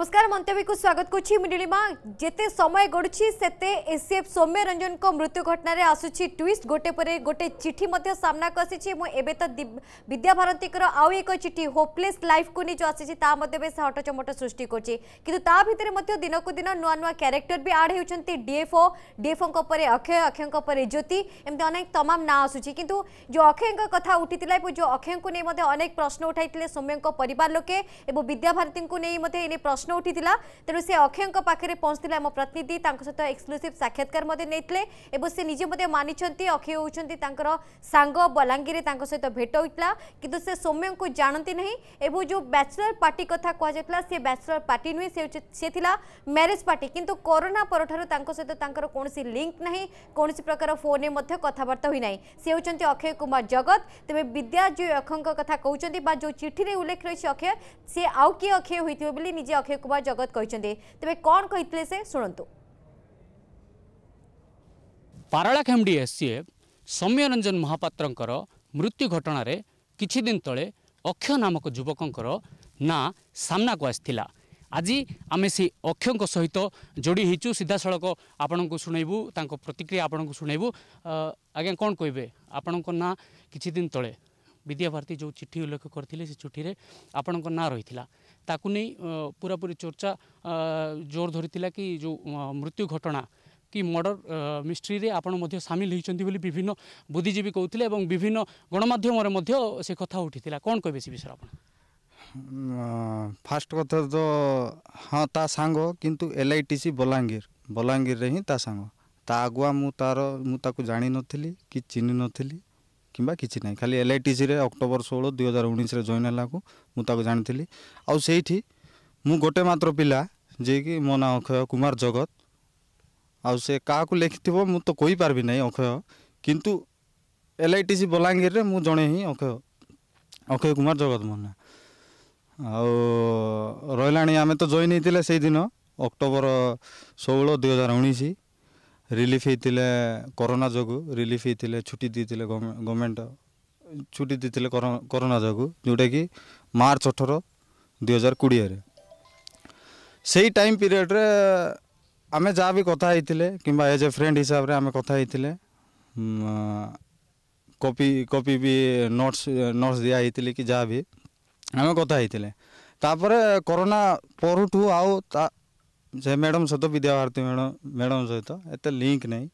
ନମସ୍କାର ମନ୍ତବ୍ୟକୁ ସ୍ୱାଗତ କରୁଛି ମୁଁ ନୀଳିମା ଯେତେ ସମୟ ଗଡ଼ୁଛି ସେତେ ଏସିଏଫ୍ ସୌମ୍ୟ ରଞ୍ଜନଙ୍କ ମୃତ୍ୟୁ ଘଟଣାରେ ଆସୁଛି ଟ୍ୱିଷ୍ଟ ଗୋଟେ ପରେ ଗୋଟେ ଚିଠି ମଧ୍ୟ ସାମ୍ନାକୁ ଆସିଛି ମୁଁ ଏବେ ତ ବିଦ୍ୟାଭାରତୀଙ୍କର ଆଉ ଏକ ଚିଠି ହୋପଲେସ୍ ଲାଇଫ୍କୁ ନେଇ ଯେଉଁ ଆସିଛି ତା ମଧ୍ୟ ବେଶ ହଟଚମଟ ସୃଷ୍ଟି କରୁଛି କିନ୍ତୁ ତା ଭିତରେ ମଧ୍ୟ ଦିନକୁ ଦିନ ନୂଆ ନୂଆ କ୍ୟାରେକ୍ଟର ବି ଆଡ଼୍ ହେଉଛନ୍ତି ଡିଏଫ୍ଓ ଡିଏଫ୍ଓଙ୍କ ପରେ ଅକ୍ଷୟ ଅକ୍ଷୟଙ୍କ ପରେ ଜ୍ୟୋତି ଏମିତି ଅନେକ ତମାମ ନାଁ ଆସୁଛି କିନ୍ତୁ ଯେଉଁ ଅକ୍ଷୟଙ୍କ କଥା ଉଠିଥିଲା ଏବଂ ଯେଉଁ ଅକ୍ଷୟଙ୍କୁ ନେଇ ମଧ୍ୟ ଅନେକ ପ୍ରଶ୍ନ ଉଠାଇଥିଲେ ସୌମ୍ୟଙ୍କ ପରିବାର ଲୋକେ ଏବଂ ବିଦ୍ୟାଭାରତୀଙ୍କୁ ନେଇ ମଧ୍ୟ ଏ ପ୍ରଶ୍ନ प्रश्न उठी तेणु से अक्षय पाखे पहुंचा आम प्रतिनिधि सहित एक्सक्लूसीव साक्षात्कार से निजे मानी अक्षय होकर सांग बलांगीर सहित भेट होता कि सौम्य को जानती ना एवं जो बैचलर पार्टी कथ कहला सी बैचलर पार्टी नुहे सी म्यारेज पार्टी कितु कोरोना पर कौन लिंक ना कौन प्रकार फोन में कथबार्ता होना से अक्षय कुमार जगत तेज विद्या जो अक्षय कथ कौन जो चिठी उल्लेख रही अक्षय से आउ किए अक्षय होती निजे अक्षय ଅକ୍ଷୟ କୁମାର ଜଗତ କହିଛନ୍ତି ତେବେ କ'ଣ କହିଥିଲେ ସେ ଶୁଣନ୍ତୁ ପାରଳା ଖେମ୍ଡି ଏସ୍ସିଏଫ୍ ସୌମ୍ୟରଞ୍ଜନ ମହାପାତ୍ରଙ୍କର ମୃତ୍ୟୁ ଘଟଣାରେ କିଛି ଦିନ ତଳେ ଅକ୍ଷୟ ନାମକ ଯୁବକଙ୍କର ନାଁ ସାମ୍ନାକୁ ଆସିଥିଲା ଆଜି ଆମେ ସେ ଅକ୍ଷୟଙ୍କ ସହିତ ଯୋଡ଼ି ହେଇଛୁ ସିଧାସଳଖ ଆପଣଙ୍କୁ ଶୁଣେଇବୁ ତାଙ୍କ ପ୍ରତିକ୍ରିୟା ଆପଣଙ୍କୁ ଶୁଣେଇବୁ ଆଜ୍ଞା କ'ଣ କହିବେ ଆପଣଙ୍କ ନାଁ କିଛି ଦିନ ତଳେ ବିଦ୍ୟାଭାରତୀ ଯେଉଁ ଚିଠି ଉଲ୍ଲେଖ କରିଥିଲେ ସେ ଚିଠିରେ ଆପଣଙ୍କ ନାଁ ରହିଥିଲା ତାକୁ ନେଇ ପୁରାପୁରି ଚର୍ଚ୍ଚା ଜୋର ଧରିଥିଲା କି ଯେଉଁ ମୃତ୍ୟୁ ଘଟଣା କି ମର୍ଡ଼ର ମିଷ୍ଟ୍ରିରେ ଆପଣ ମଧ୍ୟ ସାମିଲ ହୋଇଛନ୍ତି ବୋଲି ବିଭିନ୍ନ ବୁଦ୍ଧିଜୀବୀ କହୁଥିଲେ ଏବଂ ବିଭିନ୍ନ ଗଣମାଧ୍ୟମରେ ମଧ୍ୟ ସେ କଥା ଉଠିଥିଲା କ'ଣ କହିବେ ସେ ବିଷୟରେ ଆପଣ ଫାର୍ଷ୍ଟ କଥା ତ ହଁ ତା ସାଙ୍ଗ କିନ୍ତୁ L I T C Balangir ବଲାଙ୍ଗୀରରେ ହିଁ ତା ସାଙ୍ଗ ତା ଆଗୁଆ ମୁଁ ତାର ମୁଁ ତାକୁ ଜାଣିନଥିଲି କି ଚିହ୍ନିନଥିଲି कम्बा नै खालि एलआइटीसी अक्टोबर षोह दुई हजार उनी से जन होला म त जाने आउँठी म गोटे मत पा जि म अक्षय कुमार जगत् आउँ कहा लेखिथ्यो म तिनी अक्षय कि एलआइटिसि बलाङ्गिरे म जे हिँ अक्षय कुमा जगत् मना आउला जैन दिन अक्टोबर षोह दुई हजार ರಿಲೀಫ್ ಇತ್ತಿಲೆ ಕೊರೋನಾ ಜೊಗು ರಿಲೀಫ್ ಇತ್ತಿಲೆ ଛୁଟି ଦେଇଥିଲେ ଗଭର୍ଣ୍ଣମେଣ୍ଟ ଛୁଟି ଦେଇଥିଲେ କରୋନା ଯୋଗୁଁ ଯେଉଁଟାକି ମାର୍ଚ୍ଚ ଅଠର ଦୁଇହଜାର କୋଡ଼ିଏରେ ସେଇ ଟାଇମ୍ ପିରିୟଡ଼ରେ ଆମେ ଯାହା ବି କଥା ହେଇଥିଲେ କିମ୍ବା ଏଜ୍ ଏ ଫ୍ରେଣ୍ଡ ହିସାବରେ ଆମେ କଥା ହେଇଥିଲେ କପି କପି ବି ନୋଟ୍ସ ନୋଟ୍ସ ଦିଆ ହେଇଥିଲେ କି ଯାହା ବି ଆମେ କଥା ହେଇଥିଲେ ତାପରେ କରୋନା ପରଠୁ ଆଉ ତା ସେ ମ୍ୟାଡ଼ମ୍ ସହିତ ବିଦ୍ୟାଭାରତୀ ମ୍ୟାଡ଼ମ୍ ମ୍ୟାଡ଼ମ୍ ସହିତ ଏତେ ଲିଙ୍କ୍ ନାହିଁ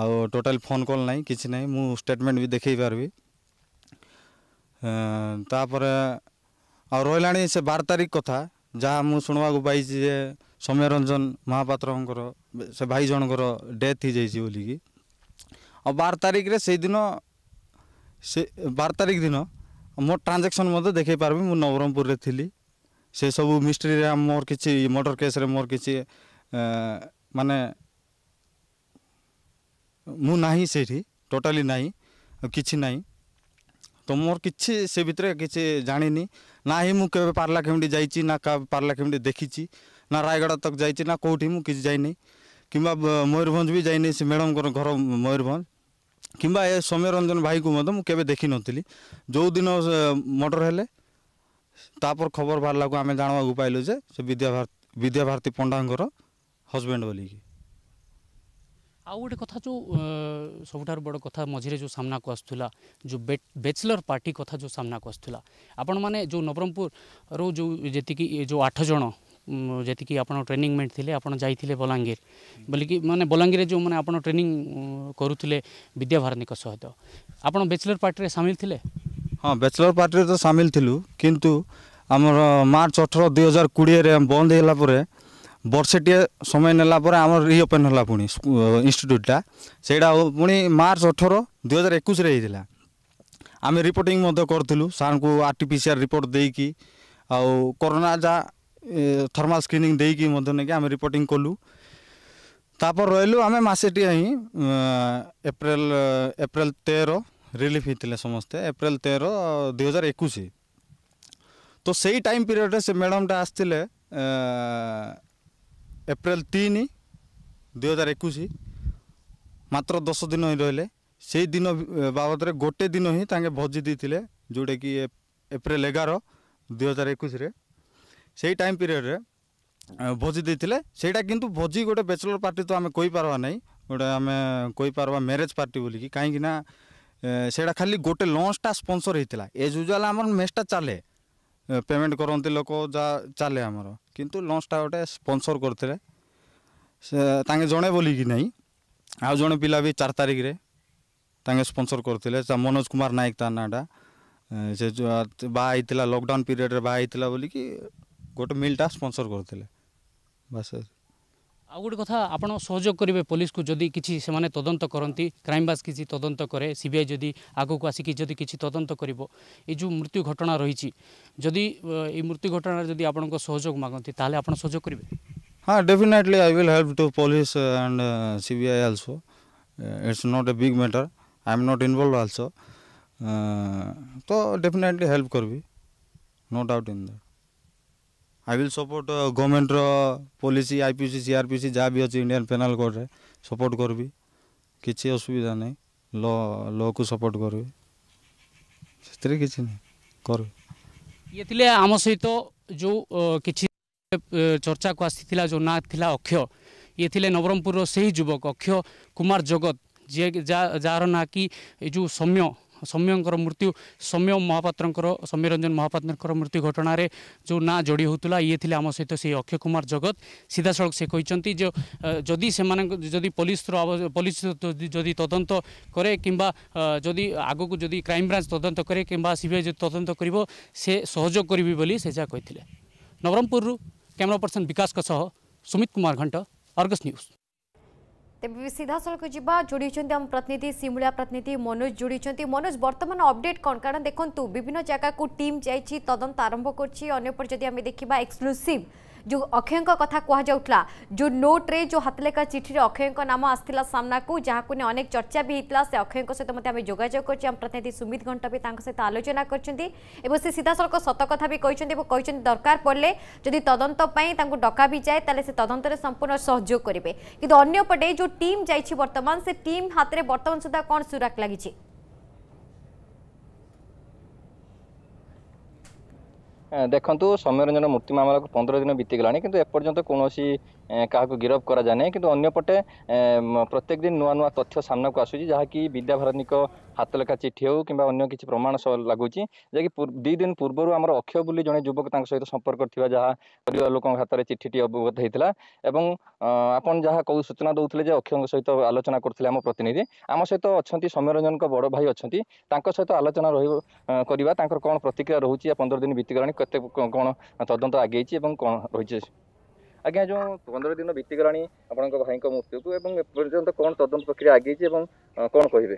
ଆଉ ଟୋଟାଲ୍ ଫୋନ୍ କଲ୍ ନାହିଁ କିଛି ନାହିଁ ମୁଁ ଷ୍ଟେଟମେଣ୍ଟ ବି ଦେଖାଇ ପାରିବି ତାପରେ ଆଉ ରହିଲାଣି ସେ ବାର ତାରିଖ କଥା ଯାହା ମୁଁ ଶୁଣିବାକୁ ପାଇଛି ଯେ ସୌମ୍ୟରଞ୍ଜନ ମହାପାତ୍ରଙ୍କର ସେ ଭାଇ ଜଣଙ୍କର ଡେଥ୍ ହେଇଯାଇଛି ବୋଲିକି ଆଉ ବାର ତାରିଖରେ ସେଇଦିନ ସେ ବାର ତାରିଖ ଦିନ ମୋ ଟ୍ରାଞ୍ଜାକ୍ସନ୍ ମଧ୍ୟ ଦେଖାଇ ପାରିବି ମୁଁ ନବରଙ୍ଗପୁରରେ ଥିଲି ସେସବୁ ମିଷ୍ଟ୍ରିରେ ମୋର କିଛି ମର୍ଡ଼ର କେସ୍ରେ ମୋର କିଛି ମାନେ ମୁଁ ନାହିଁ ସେଇଠି ଟୋଟାଲି ନାହିଁ କିଛି ନାହିଁ ତ ମୋର କିଛି ସେ ଭିତରେ କିଛି ଜାଣିନି ନା ହିଁ ମୁଁ କେବେ ପାର୍ଲା କେମିତି ଯାଇଛି ନା ପାର୍ଲା କେମିତି ଦେଖିଛି ନା ରାୟଗଡ଼ା ତକ ଯାଇଛି ନା କେଉଁଠି ମୁଁ କିଛି ଯାଇନି କିମ୍ବା ମୟୂରଭଞ୍ଜ ବି ଯାଇନି ସେ ମ୍ୟାଡ଼ମଙ୍କର ଘର ମୟୂରଭଞ୍ଜ କିମ୍ବା ଏ ସୌମ୍ୟରଞ୍ଜନ ଭାଇକୁ ମଧ୍ୟ ମୁଁ କେବେ ଦେଖିନଥିଲି ଯେଉଁଦିନ ମର୍ଡ଼ର ହେଲେ ତାପରେ ଖବର ବାହାରିଲାକୁ ଆମେ ଜାଣିବାକୁ ପାଇଲୁ ଯେ ସେ ବିଦ୍ୟାଭାରତୀ ବିଦ୍ୟାଭାରତୀ ପଣ୍ଡାଙ୍କର ହଜବେଣ୍ଡ ବୋଲିକି ଆଉ ଗୋଟେ କଥା ଯେଉଁ ସବୁଠାରୁ ବଡ଼ କଥା ମଝିରେ ଯେଉଁ ସାମ୍ନାକୁ ଆସୁଥିଲା ଯେଉଁ ବ୍ୟାଚଲର ପାର୍ଟି କଥା ଯେଉଁ ସାମ୍ନାକୁ ଆସୁଥିଲା ଆପଣମାନେ ଯେଉଁ ନବରଙ୍ଗପୁରରୁ ଯେଉଁ ଯେତିକି ଯେଉଁ ଆଠ ଜଣ ଯେତିକି ଆପଣ ଟ୍ରେନିଂ ମେଣ୍ଟ ଥିଲେ ଆପଣ ଯାଇଥିଲେ ବଲାଙ୍ଗୀର ବୋଲିକି ମାନେ ବଲାଙ୍ଗୀରରେ ଯେଉଁମାନେ ଆପଣ ଟ୍ରେନିଂ କରୁଥିଲେ ବିଦ୍ୟାଭାରତୀଙ୍କ ସହିତ ଆପଣ ବ୍ୟାଚଲର ପାର୍ଟିରେ ସାମିଲ ଥିଲେ ହଁ ବ୍ୟାଚଲର ପାର୍ଟିରେ ତ ସାମିଲ ଥିଲୁ କିନ୍ତୁ ଆମର ମାର୍ଚ୍ଚ ଅଠର ଦୁଇ ହଜାର କୋଡ଼ିଏରେ ବନ୍ଦ ହେଇଗଲା ପରେ ବର୍ଷେଟିଏ ସମୟ ନେଲା ପରେ ଆମର ରିଓପେନ୍ ହେଲା ପୁଣି ଇନଷ୍ଟିଚ୍ୟୁଟ୍ଟା ସେଇଟା ପୁଣି ମାର୍ଚ୍ଚ ଅଠର ଦୁଇ ହଜାର ଏକୋଇଶରେ ହେଇଥିଲା ଆମେ ରିପୋର୍ଟିଂ ମଧ୍ୟ କରିଥିଲୁ ସାର୍ଙ୍କୁ R T P C R report ଦେଇକି ଆଉ କରୋନା ଯାହା ଥର୍ମାଲ ସ୍କ୍ରିନିଂ ଦେଇକି ମଧ୍ୟ ନେଇକି ଆମେ ରିପୋର୍ଟିଂ କଲୁ ତାପରେ ରହିଲୁ ଆମେ ମାସେଟିଏ ହିଁ ଏପ୍ରିଲ ଏପ୍ରିଲ ତେର ରିଲିଫ୍ ହେଇଥିଲେ ସମସ୍ତେ ଏପ୍ରିଲ ତେର ଦୁଇ ହଜାର ଏକୋଇଶ ତ ସେଇ ଟାଇମ୍ ପିରିୟଡ଼ରେ ସେ ମ୍ୟାଡ଼ାମଟା ଆସିଥିଲେ ଏପ୍ରିଲ ତିନି ଦୁଇ ହଜାର ଏକୋଇଶ ମାତ୍ର ଦଶ ଦିନ ହିଁ ରହିଲେ ସେଇ ଦିନ ବାବଦରେ ଗୋଟେ ଦିନ ହିଁ ତାଙ୍କେ ଭୋଜି ଦେଇଥିଲେ ଯେଉଁଟାକି ଏପ୍ରିଲ ଏଗାର ଦୁଇ ହଜାର ଏକୋଇଶରେ ସେଇ ଟାଇମ୍ ପିରିୟଡ଼ରେ ଭୋଜି ଦେଇଥିଲେ ସେଇଟା କିନ୍ତୁ ଭୋଜି ଗୋଟେ ବ୍ୟାଚଲର୍ ପାର୍ଟି ତ ଆମେ କହିପାରବା ନାହିଁ ଗୋଟେ ଆମେ କହିପାରବା ମ୍ୟାରେଜ୍ ପାର୍ଟି ବୋଲିକି କାହିଁକିନା ସେଇଟା ଖାଲି ଗୋଟେ ଲଞ୍ଚଟା ସ୍ପନ୍ସର୍ ହେଇଥିଲା ଏ ଯୋଜନା ଆମର ମେଚ୍ଟା ଚାଲେ ପେମେଣ୍ଟ କରନ୍ତି ଲୋକ ଯାହା ଚାଲେ ଆମର କିନ୍ତୁ ଲଞ୍ଚଟା ଗୋଟେ ସ୍ପନ୍ସର୍ କରିଥିଲେ ସେ ତାଙ୍କେ ଜଣେ ବୋଲିକି ନାହିଁ ଆଉ ଜଣେ ପିଲା ବି ଚାରି ତାରିଖରେ ତାଙ୍କେ ସ୍ପନ୍ସର୍ କରିଥିଲେ ମନୋଜ କୁମାର ନାୟକ ତା ନାଁଟା ସେ ବାହା ହେଇଥିଲା ଲକଡାଉନ୍ ପିରିୟଡ଼ରେ ବାହା ହେଇଥିଲା ବୋଲିକି ଗୋଟେ ମିଲ୍ଟା ସ୍ପନ୍ସର୍ କରିଥିଲେ ବାସ୍ ଆଉ ଗୋଟେ କଥା ଆପଣ ସହଯୋଗ କରିବେ ପୋଲିସକୁ ଯଦି କିଛି ସେମାନେ ତଦନ୍ତ କରନ୍ତି କ୍ରାଇମବ୍ରାଞ୍ଚ କିଛି ତଦନ୍ତ କରେ ସି ବି ଆଇ ଯଦି ଆଗକୁ ଆସିକି ଯଦି କିଛି ତଦନ୍ତ କରିବ ଏ ଯେଉଁ ମୃତ୍ୟୁ ଘଟଣା ରହିଛି ଯଦି ଏଇ ମୃତ୍ୟୁ ଘଟଣାରେ ଯଦି ଆପଣଙ୍କ ସହଯୋଗ ମାଗନ୍ତି ତାହେଲେ ଆପଣ ସହଯୋଗ କରିବେ ହଁ definitely I will help to police and C B I also it's not a big matter I am not involved also ତ ଡେଫିନେଟଲି ହେଲ୍ପ କରିବି no doubt in that I will support ଗଭର୍ଣ୍ଣମେଣ୍ଟର policy I P C C R P C ଯାହା ବି ଅଛି Indian penal କୋଡ଼ରେ support କରିବି କିଛି ଅସୁବିଧା ନାହିଁ ଲ ଲକୁ support କରିବି ସେଥିରେ କିଛି ନାହିଁ କରିବି ଇଏ ଥିଲେ ଆମ ସହିତ ଯେଉଁ କିଛି ଚର୍ଚ୍ଚାକୁ ଆସିଥିଲା ଯେଉଁ ନାଁ ଥିଲା ଅକ୍ଷୟ ଇଏ ଥିଲେ ନବରଙ୍ଗପୁରର ସେହି ଯୁବକ ଅକ୍ଷୟ କୁମାର ଜଗତ ଯିଏ ଯାହାର ନାଁ କି ଏ ଯେଉଁ ସୌମ୍ୟ ସୌମ୍ୟଙ୍କର ମୃତ୍ୟୁ ସୌମ୍ୟ ମହାପାତ୍ରଙ୍କର ସୌମ୍ୟରଞ୍ଜନ ମହାପାତ୍ରଙ୍କର ମୃତ୍ୟୁ ଘଟଣାରେ ଯେଉଁ ନାଁ ଯୋଡ଼ି ହେଉଥିଲା ଇଏ ଥିଲେ ଆମ ସହିତ ସେଇ ଅକ୍ଷୟ କୁମାର ଜଗତ ସିଧାସଳଖ ସେ କହିଛନ୍ତି ଯେ ଯଦି ସେମାନଙ୍କ ଯଦି ପୋଲିସର ପୋଲିସ ଯଦି ତଦନ୍ତ କରେ କିମ୍ବା ଯଦି ଆଗକୁ ଯଦି କ୍ରାଇମବ୍ରାଞ୍ଚ ତଦନ୍ତ କରେ କିମ୍ବା ସିବିଆଇ ଯଦି ତଦନ୍ତ କରିବ ସେ ସହଯୋଗ କରିବି ବୋଲି ସେ ଯାହା କହିଥିଲେ ନବରଙ୍ଗପୁରରୁ କ୍ୟାମେରା ପର୍ସନ ବିକାଶଙ୍କ ସହ ସୁମିତ କୁମାର ଘଣ୍ଟ ଅର୍ଗସ୍ ନ୍ୟୁଜ୍ তেমনি সিধাসলখ যা যোড়িছেন আম প্রতিনিধি সিমুলা প্রতিনিধি মনোজ যোড়িছেন মনোজ বর্তমান অপডেট কন কারণ দেখুন বিভিন্ন জায়গা টিম যাই তদন্ত আরম্ভ করছি অন্যপটে যদি আমি দেখা এক্সক্লুসিভ जो अक्षय कथा कहला जो नोट्रे जो हाथलेखा चिठी अक्षय नाम आसाला सामना को जहाँ को अनेक चर्चा भी होता से अक्षय सहित मत जोजोग कर प्रतिनिधि सुमित घंट भी सहित आलोचना कर सीधा सड़क सतकथ भी कहते दरकार पड़े जदि तदंतपाई डका भी जाए तो से तदंत संपूर्ण सहयोग करेंगे कि अन्यपटे जो टीम जा बर्तमान से टीम हाथ में बर्तमान सुधा कौन सुराक लगी ଦେଖନ୍ତୁ ସୌମ୍ୟରଞ୍ଜନ ମୂର୍ତ୍ତି ମାମଲାକୁ ପନ୍ଦର ଦିନ ବିତିଗଲାଣି କିନ୍ତୁ ଏପର୍ଯ୍ୟନ୍ତ କୌଣସି କାହାକୁ ଗିରଫ କରାଯାଇ ନାହିଁ କିନ୍ତୁ ଅନ୍ୟପଟେ ପ୍ରତ୍ୟେକ ଦିନ ନୂଆ ନୂଆ ତଥ୍ୟ ସାମ୍ନାକୁ ଆସୁଛି ଯାହାକି ବିଦ୍ୟାଭାରତୀଙ୍କ ହାତଲେଖା ଚିଠି ହେଉ କିମ୍ବା ଅନ୍ୟ କିଛି ପ୍ରମାଣ ଲାଗୁଛି ଯାହାକି ଦୁଇ ଦିନ ପୂର୍ବରୁ ଆମର ଅକ୍ଷୟ ବୋଲି ଜଣେ ଯୁବକ ତାଙ୍କ ସହିତ ସମ୍ପର୍କ ଥିବା ଯାହା ପରିବାର ଲୋକଙ୍କ ହାତରେ ଚିଠିଟି ଅବଗତ ହେଇଥିଲା ଏବଂ ଆପଣ ଯାହା କେଉଁ ସୂଚନା ଦେଉଥିଲେ ଯେ ଅକ୍ଷୟଙ୍କ ସହିତ ଆଲୋଚନା କରୁଥିଲେ ଆମ ପ୍ରତିନିଧି ଆମ ସହିତ ଅଛନ୍ତି ସୌମ୍ୟରଞ୍ଜନଙ୍କ ବଡ଼ ଭାଇ ଅଛନ୍ତି ତାଙ୍କ ସହିତ ଆଲୋଚନା ରହିବ କରିବା ତାଙ୍କର କ'ଣ ପ୍ରତିକ୍ରିୟା ରହୁଛି ପନ୍ଦର ଦିନ ବିତିଗଲାଣି କେତେ କ'ଣ ତଦନ୍ତ ଆଗେଇଛି ଏବଂ କ'ଣ ରହିଛି ଆଜ୍ଞା ଯେଉଁ ପନ୍ଦର ଦିନ ବିତିଗଲାଣି ଆପଣଙ୍କ ଭାଇଙ୍କ ମୃତ୍ୟୁକୁ ଏବଂ ଏପର୍ଯ୍ୟନ୍ତ କ'ଣ ତଦନ୍ତ ପ୍ରକ୍ରିୟା ଆଗେଇଛି ଏବଂ କ'ଣ କହିବେ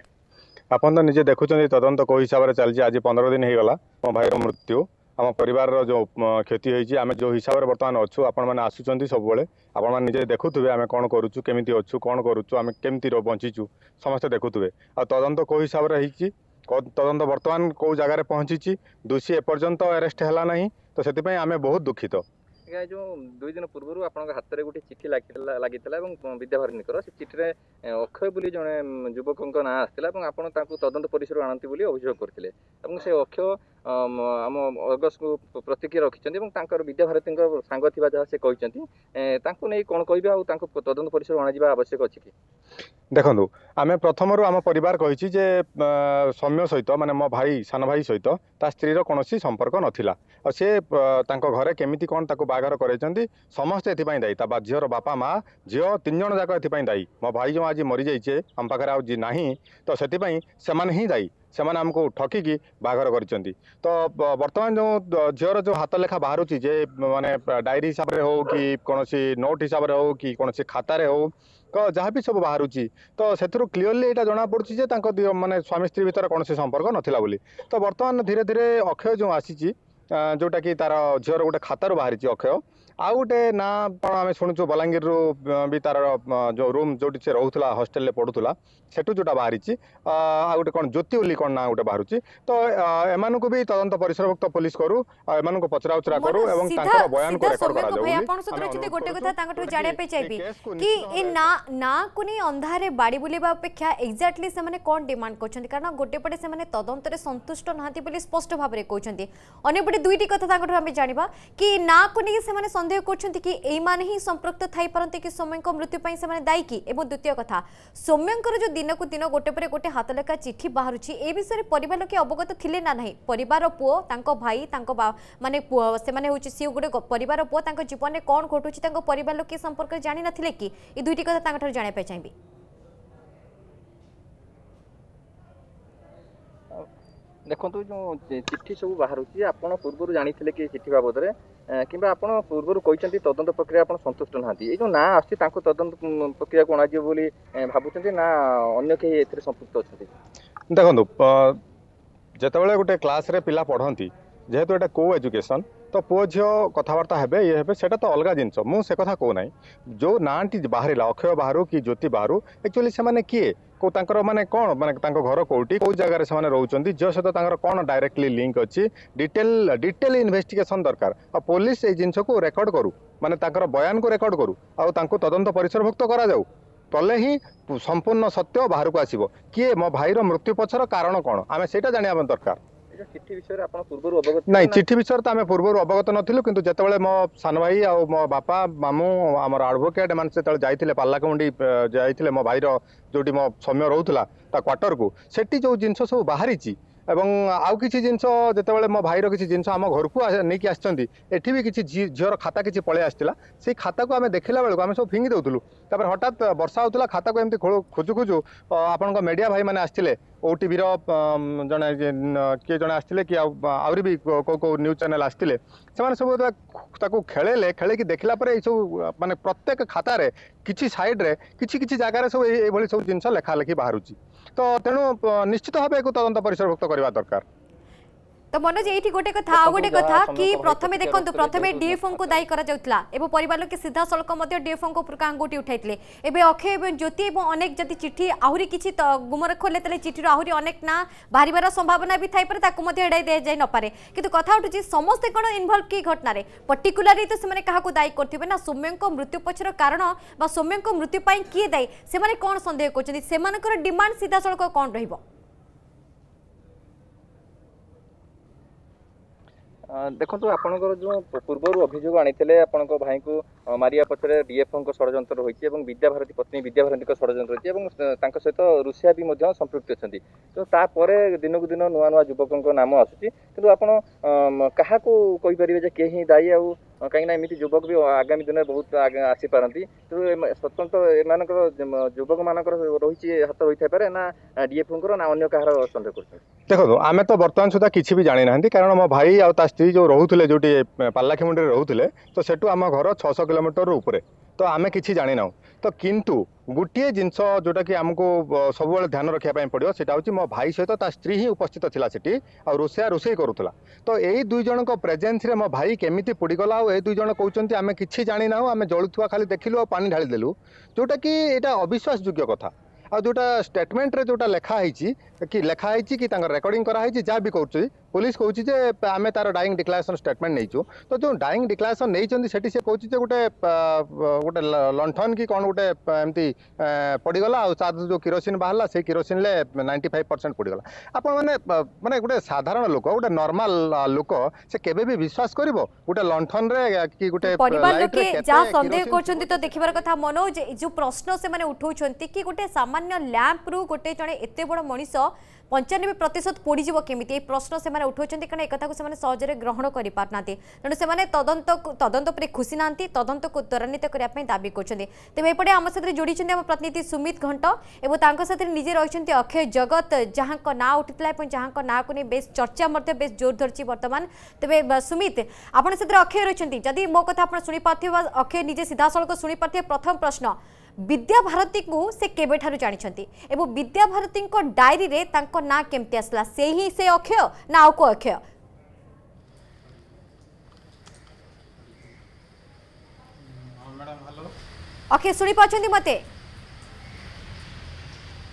ଆପଣ ତ ନିଜେ ଦେଖୁଛନ୍ତି ତଦନ୍ତ କେଉଁ ହିସାବରେ ଚାଲିଛି ଆଜି ପନ୍ଦର ଦିନ ହେଇଗଲା ମୋ ଭାଇର ମୃତ୍ୟୁ ଆମ ପରିବାରର ଯେଉଁ କ୍ଷତି ହେଇଛି ଆମେ ଯେଉଁ ହିସାବରେ ବର୍ତ୍ତମାନ ଅଛୁ ଆପଣମାନେ ଆସୁଛନ୍ତି ସବୁବେଳେ ଆପଣମାନେ ନିଜେ ଦେଖୁଥିବେ ଆମେ କ'ଣ କରୁଛୁ କେମିତି ଅଛୁ କ'ଣ କରୁଛୁ ଆମେ କେମିତି ବଞ୍ଚିଛୁ ସମସ୍ତେ ଦେଖୁଥିବେ ଆଉ ତଦନ୍ତ କେଉଁ ହିସାବରେ ହେଇଛି ତଦନ୍ତ ବର୍ତ୍ତମାନ କେଉଁ ଜାଗାରେ ପହଞ୍ଚିଛି ଦୋଷୀ ଏପର୍ଯ୍ୟନ୍ତ ଆରେଷ୍ଟ ହେଲା ନାହିଁ ତ ସେଥିପାଇଁ ଆମେ ବହୁତ ଦୁଃଖିତ ଆଜ୍ଞା ଯେଉଁ ଦୁଇ ଦିନ ପୂର୍ବରୁ ଆପଣଙ୍କ ହାତରେ ଗୋଟେ ଚିଠି ଲାଗିଥିଲା ଲାଗିଥିଲା ଏବଂ ବିଦ୍ୟାଭାରିଣୀଙ୍କର ସେ ଚିଠିରେ ଅକ୍ଷୟ ବୋଲି ଜଣେ ଯୁବକଙ୍କ ନାଁ ଆସିଥିଲା ଏବଂ ଆପଣ ତାଙ୍କୁ ତଦନ୍ତ ପରିସରରୁ ଆଣନ୍ତି ବୋଲି ଅଭିଯୋଗ କରିଥିଲେ ଏବଂ ସେ ଅକ୍ଷୟ ଆମ ଅଗସ୍ଟକୁ ପ୍ରତିକ୍ରିୟା ରଖିଛନ୍ତି ଏବଂ ତାଙ୍କର ବିଦ୍ୟାଭାରତୀଙ୍କ ସାଙ୍ଗ ଥିବା ଯାହା ସେ କହିଛନ୍ତି ତାଙ୍କୁ ନେଇ କ'ଣ କହିବେ ଆଉ ତାଙ୍କୁ ତଦନ୍ତ ପରିସରରୁ ଅଣାଯିବା ଆବଶ୍ୟକ ଅଛି କି ଦେଖନ୍ତୁ ଆମେ ପ୍ରଥମରୁ ଆମ ପରିବାର କହିଛି ଯେ ସୌମ୍ୟ ସହିତ ମାନେ ମୋ ଭାଇ ସାନ ଭାଇ ସହିତ ତା ସ୍ତ୍ରୀର କୌଣସି ସମ୍ପର୍କ ନଥିଲା সে তাঙ্ক ঘরে কেমিতি কোণ তাকে বাহার করাইছেন সমস্তে এথিপাই দায়ী তা বা ঝিওর বাপা মা ঝিও তিনজন যাক এথিপাই দায়ী মো ভাই যে আজ মরিযাইছে আম পাখে আজ না তো সেপাই সে হি দায়ী ସେମାନେ ଆମକୁ ଠକିକି ବାହାଘର କରିଛନ୍ତି ତ ବର୍ତ୍ତମାନ ଯେଉଁ ଝିଅର ଯେଉଁ ହାତଲେଖା ବାହାରୁଛି ଯେ ମାନେ ଡାଏରୀ ହିସାବରେ ହେଉ କି କୌଣସି ନୋଟ୍ ହିସାବରେ ହେଉ କି କୌଣସି ଖାତାରେ ହେଉ ତ ଯାହା ବି ସବୁ ବାହାରୁଛି ତ ସେଥିରୁ କ୍ଲିଅରଲି ଏଇଟା ଜଣାପଡ଼ୁଛି ଯେ ତାଙ୍କ ମାନେ ସ୍ୱାମୀ ସ୍ତ୍ରୀ ଭିତରେ କୌଣସି ସମ୍ପର୍କ ନଥିଲା ବୋଲି ତ ବର୍ତ୍ତମାନ ଧୀରେ ଧୀରେ ଅକ୍ଷୟ ଯେଉଁ ଆସିଛି ଯେଉଁଟାକି ତାର ଝିଅର ଗୋଟେ ଖାତାରୁ ବାହାରିଛି ଅକ୍ଷୟ ଆଉ ଗୋଟେ ନାଁ କ'ଣ ଆମେ ଶୁଣିଛୁ ବଲାଙ୍ଗୀରରୁ ବି ତାର ଯେଉଁ ରୁମ୍ ଯେଉଁଠି ସେ ରହୁଥିଲା ହଷ୍ଟେଲରେ ପଢ଼ୁଥିଲା ସେଠୁ ଯେଉଁଟା ବାହାରିଛି ଆଉ ଗୋଟେ କ'ଣ ଜ୍ୟୋତି ବୋଲି କ'ଣ ନାଁ ଗୋଟେ ବାହାରୁଛି ତ ଏମାନଙ୍କୁ ବି ତଦନ୍ତ ପରିସରଭୁକ୍ତ ପୋଲିସ କରୁ ଏମାନଙ୍କୁ ପଚରା ଉଚରା କରୁ ଏବଂ ତାଙ୍କର ବୟାନକୁ ରେକର୍ଡ କରାଯାଉ ଗୋଟେ କଥା ତାଙ୍କଠୁ ଜାଣିବା ପାଇଁ ଚାହିଁବି କି ଏ ନାଁ ନାଁକୁ ନେଇ ଅନ୍ଧାରେ ବାଡ଼ି ବୁଲିବା ଅପେକ୍ଷା ଏକ୍ଜାକ୍ଟଲି ସେମାନେ କ'ଣ ଡିମାଣ୍ଡ କରୁଛନ୍ତି କାରଣ ଗୋଟେ ପଟେ ସେମାନେ ତଦନ୍ତରେ ସନ୍ତୁଷ୍ଟ ନାହାନ୍ତି ବୋଲି ସ୍ପଷ୍ଟ ଭାବରେ କହୁଛନ୍ତି ଅନ୍ୟପଟେ ଦୁଇଟି କଥା ତାଙ୍କଠୁ ଆମେ ଜାଣିବା କି ନାଁକୁ ନେଇ ସେମାନେ সন্দেহ করছেন কি এই মানে হি সম্পৃক্ত থাইপারতে কি সৌম্যঙ্ক মৃত্যু পাই সেমানে দায়ী কি এবং দ্বিতীয় কথা সৌম্যঙ্কর যে দিনকু দিন গোটে পরে গোটে হাত লেখা চিঠি বাহুছি এ বিষয়ে পরিবার লোকে অবগত থিলে না নাই পরিবার পুয় তাঙ্ক ভাই তাঙ্ক মানে সে হচ্ছে সি গোটে পরিবার পুয় তাঙ্ক জীবনে কণ ঘটুছি তাঙ্ক পরিবার লোকে সম্পর্ক জানি না কি এই দুইটি কথা তাঙ্ক জানাই পাই চাইবি দেখুন যে চিঠি সব বাহুছি আপনার পূর্ব জাঁলে কি চিঠি বাবদরে কিংবা আপনার পূর্বর কিন্তু তদন্ত প্রক্রিয়া আপনার সন্তুষ্ট না এই যে না আসছে তাঁর তদন্ত প্রক্রিয়া অণাযিব বলে ভাবুছেন না অন্য কে এতে সম্পৃক্ত অনেক দেখুন যেতবে গোটে ক্লাসে পিলা পড়তে যেহেতু এটা কো এজুকেশন ତ ପୁଅ ଝିଅ କଥାବାର୍ତ୍ତା ହେବେ ଇଏ ହେବେ ସେଇଟା ତ ଅଲଗା ଜିନିଷ ମୁଁ ସେ କଥା କହୁନାହିଁ ଯେଉଁ ନାଁଟି ବାହାରିଲା ଅକ୍ଷୟ ବାହାରୁ କି ଜ୍ୟୋତି ବାହାରୁ ଆକ୍ଚୁଆଲି ସେମାନେ କିଏ କେଉଁ ତାଙ୍କର ମାନେ କ'ଣ ମାନେ ତାଙ୍କ ଘର କେଉଁଠି କେଉଁ ଜାଗାରେ ସେମାନେ ରହୁଛନ୍ତି ଝିଅ ସହିତ ତାଙ୍କର କ'ଣ ଡାଇରେକ୍ଟଲି ଲିଙ୍କ୍ ଅଛି ଡିଟେଲ ଡିଟେଲ ଇନଭେଷ୍ଟିଗେସନ୍ ଦରକାର ଆଉ ପୋଲିସ ଏଇ ଜିନିଷକୁ ରେକର୍ଡ଼ କରୁ ମାନେ ତାଙ୍କର ବୟାନକୁ ରେକର୍ଡ଼ କରୁ ଆଉ ତାଙ୍କୁ ତଦନ୍ତ ପରିସରଭୁକ୍ତ କରାଯାଉ ତଲେ ହିଁ ସମ୍ପୂର୍ଣ୍ଣ ସତ୍ୟ ବାହାରକୁ ଆସିବ କିଏ ମୋ ଭାଇର ମୃତ୍ୟୁ ପଛର କାରଣ କ'ଣ ଆମେ ସେଇଟା ଜାଣିବା ଦରକାର ନାଇଁ ଚିଠି ବିଷୟରେ ତ ଆମେ ପୂର୍ବରୁ ଅବଗତ ନଥିଲୁ କିନ୍ତୁ ଯେତେବେଳେ ମୋ ସାନ ଭାଇ ଆଉ ମୋ ବାପା ମାମୁଁ ଆମର ଆଡ଼ଭୋକେଟ୍ ମାନେ ସେତେବେଳେ ଯାଇଥିଲେ ପାଲାକମୁଣ୍ଡି ଯାଇଥିଲେ ମୋ ଭାଇର ଯେଉଁଠି ମୋ ସମୟ ରହୁଥିଲା ତା କ୍ୱାର୍ଟରକୁ ସେଠି ଯେଉଁ ଜିନିଷ ସବୁ ବାହାରିଛି ଏବଂ ଆଉ କିଛି ଜିନିଷ ଯେତେବେଳେ ମୋ ଭାଇର କିଛି ଜିନିଷ ଆମ ଘରକୁ ନେଇକି ଆସିଛନ୍ତି ଏଠି ବି କିଛି ଝିଅର ଖାତା କିଛି ପଳେଇ ଆସିଥିଲା ସେଇ ଖାତାକୁ ଆମେ ଦେଖିଲା ବେଳକୁ ଆମେ ସବୁ ଫିଙ୍ଗି ଦେଉଥିଲୁ ତାପରେ ହଠାତ୍ ବର୍ଷା ହେଉଥିଲା ଖାତାକୁ ଏମିତି ଖୋଜୁ ଖୋଜୁ ଆପଣଙ୍କ ମେଡ଼ିଆ ଭାଇମାନେ ଆସିଥିଲେ ଓଟିଭିର ଜଣେ କିଏ ଜଣେ ଆସିଥିଲେ କି ଆଉ ଆହୁରି ବି କେଉଁ କେଉଁ ନ୍ୟୁଜ୍ ଚ୍ୟାନେଲ୍ ଆସିଥିଲେ ସେମାନେ ସବୁ ତାକୁ ଖେଳେଇଲେ ଖେଳିକି ଦେଖିଲା ପରେ ଏଇସବୁ ମାନେ ପ୍ରତ୍ୟେକ ଖାତାରେ କିଛି ସାଇଡ଼୍ରେ କିଛି କିଛି ଜାଗାରେ ସବୁ ଏଇଭଳି ସବୁ ଜିନିଷ ଲେଖାଲେଖି ବାହାରୁଛି ତ ତେଣୁ ନିଶ୍ଚିତ ଭାବେ ଏହାକୁ ତଦନ୍ତ ପରିସରଭୁକ୍ତ କରିବା ଦରକାର তো মনোজ এইটি গোটে কথা আউ গোটে কথা কি প্রথমে দেখন্তু প্রথমে ডিএফও কু দায়ী করা যাউতলা এবং পরিবার লোকে সিধা সলক মধ্যে ডিএফও কু উপরকা আঙ্গুটি উঠাইতলে এবে অক্ষয় এবং জ্যোতি এবং অনেক যদি চিঠি আহুরি কিছু গুমর খোলে তাহলে চিঠির আহুরি অনেক না বাহারিবার সম্ভাবনা বি থাইপারে তাকে মধ্যে এড়াই দিয়া যাই নপারে কিন্তু কথা উঠুছি সমস্তে কোন ইনভলভ কি ঘটনারে পর্টিকুলারলি তো সেমানে কাহাকু দায়ী করতিবে না সৌম্যঙ্ক মৃত্যু পছর কারণ বা সৌম্যঙ্ক মৃত্যু পাই কি দায়ী সেমানে কোন সন্দেহ করছেন সেমানকৰ ডিমান্ড সিধা সলক কোন রহিব ଦେଖନ୍ତୁ ଆପଣଙ୍କର ଯେଉଁ ପୂର୍ବରୁ ଅଭିଯୋଗ ଆଣିଥିଲେ ଆପଣଙ୍କ ଭାଇଙ୍କୁ ମାରିବା ପଛରେ ଡିଏଫ୍ଓଙ୍କ ଷଡ଼ଯନ୍ତ୍ର ରହିଛି ଏବଂ ବିଦ୍ୟାଭାରତୀ ପତ୍ନୀ ବିଦ୍ୟାଭାରତୀଙ୍କ ଷଡ଼ଯନ୍ତ୍ର ରହିଛି ଏବଂ ତାଙ୍କ ସହିତ ରୁଷିଆ ବି ମଧ୍ୟ ସମ୍ପୃକ୍ତି ଅଛନ୍ତି ତ ତାପରେ ଦିନକୁ ଦିନ ନୂଆ ନୂଆ ଯୁବକଙ୍କ ନାମ ଆସୁଛି କିନ୍ତୁ ଆପଣ କାହାକୁ କହିପାରିବେ ଯେ କେହି ହିଁ ଦାୟୀ ଆଉ କାହିଁକିନା ଏମିତି ଯୁବକ ବି ଆଗାମୀ ଦିନରେ ବହୁତ ଆସିପାରନ୍ତି ତେଣୁ ସ୍ୱତନ୍ତ୍ର ଏମାନଙ୍କର ଯୁବକମାନଙ୍କର ରହିଛି ହାତ ରହିଥାଇପାରେ ନା ଡିଏଫ୍ଓଙ୍କର ନା ଅନ୍ୟ କାହାର ସନ୍ଦେହ କରୁଛନ୍ତି ଦେଖନ୍ତୁ ଆମେ ତ ବର୍ତ୍ତମାନ ସୁଦ୍ଧା କିଛି ବି ଜାଣିନାହାନ୍ତି କାରଣ ମୋ ଭାଇ ଆଉ ତା ସ୍ତ୍ରୀ ଯେଉଁ ରହୁଥିଲେ ଯେଉଁଠି ପାଲାଖିମୁଣ୍ଡିରେ ରହୁଥିଲେ ତ ସେଠୁ ଆମ ଘର ଛଅଶହ କିଲୋମିଟର ଉପରେ ତ ଆମେ କିଛି ଜାଣିନାହୁଁ ତ କିନ୍ତୁ ଗୋଟିଏ ଜିନିଷ ଯେଉଁଟାକି ଆମକୁ ସବୁବେଳେ ଧ୍ୟାନ ରଖିବା ପାଇଁ ପଡ଼ିବ ସେଇଟା ହେଉଛି ମୋ ଭାଇ ସହିତ ତା ସ୍ତ୍ରୀ ହିଁ ଉପସ୍ଥିତ ଥିଲା ସେଠି ଆଉ ରୋଷେଇଆ ରୋଷେଇ କରୁଥିଲା ତ ଏଇ ଦୁଇ ଜଣଙ୍କ ପ୍ରେଜେନ୍ସରେ ମୋ ଭାଇ କେମିତି ପୋଡ଼ିଗଲା ଆଉ ଏଇ ଦୁଇ ଜଣ କହୁଛନ୍ତି ଆମେ କିଛି ଜାଣିନାହୁଁ ଆମେ ଜଳୁଥିବା ଖାଲି ଦେଖିଲୁ ଆଉ ପାଣି ଢାଳିଦେଲୁ ଯେଉଁଟାକି ଏଇଟା ଅବିଶ୍ୱାସଯୋଗ୍ୟ କଥା ଆଉ ଯେଉଁଟା ଷ୍ଟେଟମେଣ୍ଟରେ ଯେଉଁଟା ଲେଖା ହେଇଛି କି ଲେଖା ହେଇଛି କି ତାଙ୍କର ରେକର୍ଡିଂ କରାହେଇଛି ଯାହା ବି କରୁଛି পুলিশ কৌছি যে আমি তার ডাইং ডিক্লারেসন স্টেটমেন্ট নেইছু তো যে ডাইং ডিক্লারেসন নেইছেন সেটি সে কৌছি যে গোটে গোটে লণ্ঠন কি কোণ গোটে এমতি পড়িগলা আর তার যে কিরোসিন বাহারা সেই কিরোসিনলে নাইনটি ফাইভ পরসেন্ট পড়িগলা আপন মানে মানে গোটে সাধারণ লোক গোটে নর্মাল লোক সে কেবে বি বিশ্বাস করিব গোটে লণ্ঠনরে কি গোটে পরিবার লোকে যা সন্দেহ করছন্তি তো দেখিবার কথা মনোজ যে প্রশ্ন সেমানে উঠাউছন্তি কি গোটে সামান্য ল্যাম্প রু গোটে জনে এতে বড় মনিষ ପଞ୍ଚାନବେ ପ୍ରତିଶତ ପୋଡ଼ିଯିବ କେମିତି ଏଇ ପ୍ରଶ୍ନ ସେମାନେ ଉଠାଉଛନ୍ତି କାରଣ ଏକଥାକୁ ସେମାନେ ସହଜରେ ଗ୍ରହଣ କରିପାରୁନାହାନ୍ତି ତେଣୁ ସେମାନେ ତଦନ୍ତ ତଦନ୍ତ ଉପରେ ଖୁସି ନାହାନ୍ତି ତଦନ୍ତକୁ ତ୍ୱରାନ୍ୱିତ କରିବା ପାଇଁ ଦାବି କରୁଛନ୍ତି ତେବେ ଏପଟେ ଆମ ସାଥିରେ ଯୋଡ଼ିଛନ୍ତି ଆମ ପ୍ରତିନିଧି ସୁମିତ ଘଣ୍ଟ ଏବଂ ତାଙ୍କ ସାଥିରେ ନିଜେ ରହିଛନ୍ତି ଅକ୍ଷୟ ଜଗତ ଯାହାଙ୍କ ନାଁ ଉଠିଥିଲା ଏବଂ ଯାହାଙ୍କ ନାଁକୁ ନେଇ ବେଶ ଚର୍ଚ୍ଚା ମଧ୍ୟ ବେଶ ଜୋର ଧରିଛି ବର୍ତ୍ତମାନ ତେବେ ସୁମିତ ଆପଣ ସେଥିରେ ଅକ୍ଷୟ ରହିଛନ୍ତି ଯଦି ମୋ କଥା ଆପଣ ଶୁଣିପାରୁଥିବେ ବା ଅକ୍ଷୟ ନିଜେ ସିଧାସଳଖ ଶୁଣିପାରୁଥିବେ ପ୍ରଥମ ପ୍ରଶ୍ନ ବିଦ୍ୟାଭାରତୀଙ୍କୁ ସେ କେବେଠାରୁ ଜାଣିଛନ୍ତି ଏବଂ ବିଦ୍ୟାଭାରତୀଙ୍କ ଡାଏରୀରେ ତାଙ୍କ ନାଁ କେମିତି ଆସିଲା ସେ ହିଁ ସେ ଅକ୍ଷୟ ନା ଆଉ କେଉଁ ଅକ୍ଷୟ ଅକ୍ଷୟ ଶୁଣିପାରୁଛନ୍ତି ମୋତେ